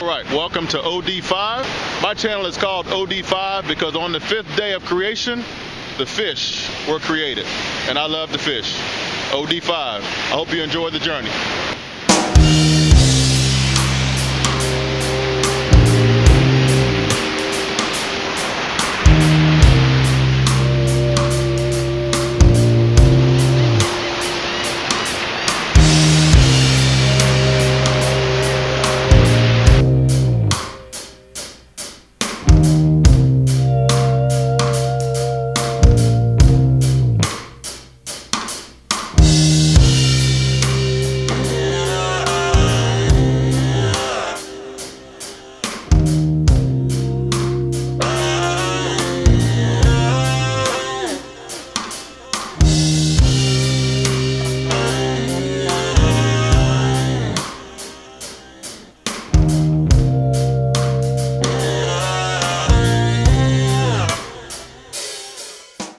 All right, welcome to OD5. My channel is called OD5 because on the fifth day of creation, the fish were created. And I love the fish. OD5. I hope you enjoy the journey.